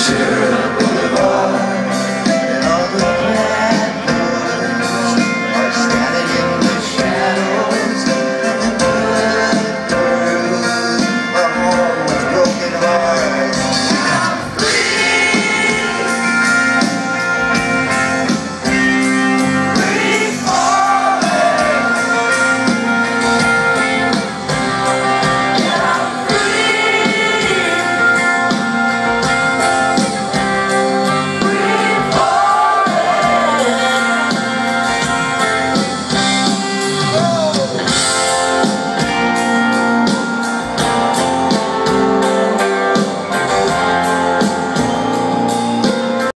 Sure.